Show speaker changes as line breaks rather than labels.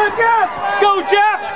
on, Jeff! Let's go, Jeff!